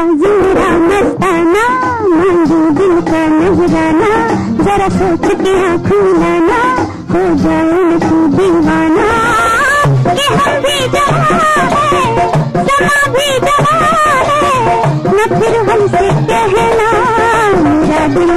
अंदाज मस्ताना मांगे दिल का नजराना जरा सोच के आँखों लाना हो जाए उनको दीवाना कि हम भी जवान है समा भी जवान है न फिर हमसे कहना मेरा दिल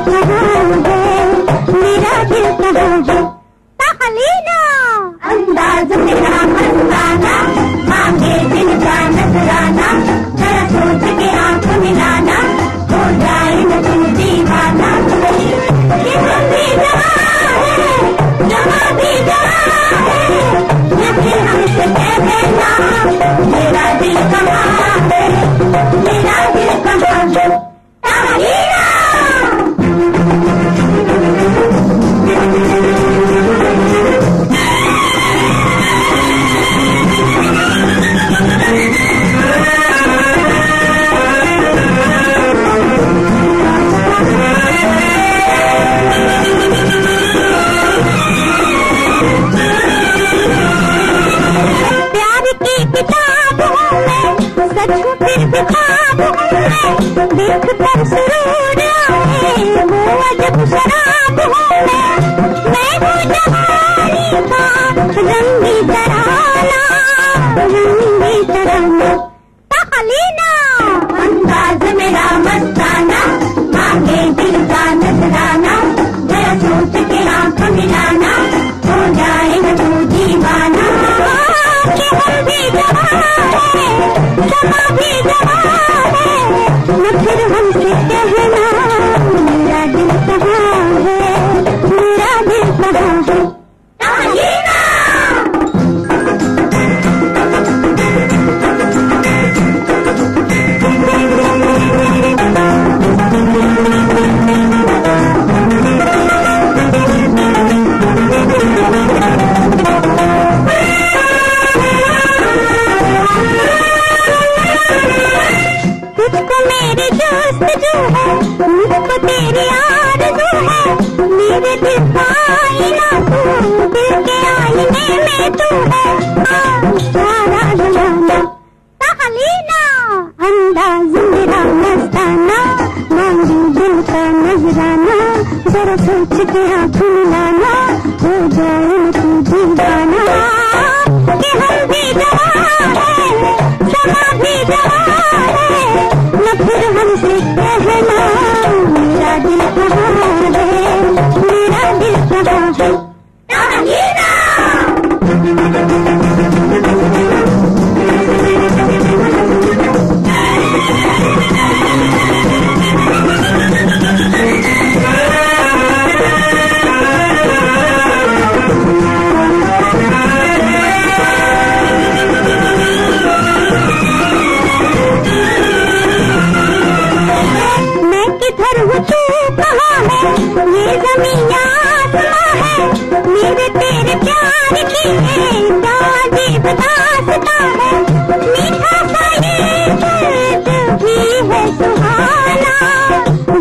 मेरा दिल मैं सच फिर शराब है मुझको तेरी आरज़ू है मेरे दिल का आईना तू दिल के आईने में तू है सारा जमाना तहलीना अंदाज मेरा मस्ताना मांगी दिल का नजराना जरा सोच के आँख मिलाना हो जाए तू दीवाना कि हम भी जवान है समा भी जवान है तेरे प्यार की दादी दास्ता मीठा सा ये दर्द भी सुहाना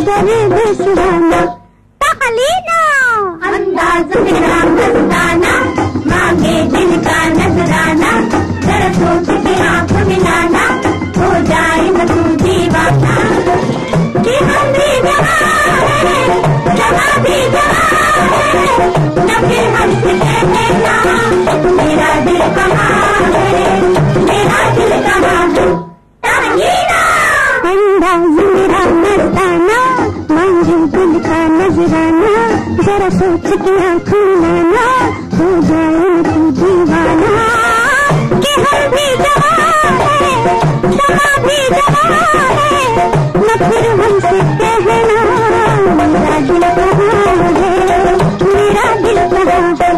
दर्द सुहाना तहलीना अंदाज मेरा मस्ताना दिल का नजराना, जरा सोच के आँखों लाना, हो जाए तू दीवाना। कि हम भी है भी है, न फिर हमसे कहना, मेरा दिल कहाँ है, मेरा दिल कहाँ है।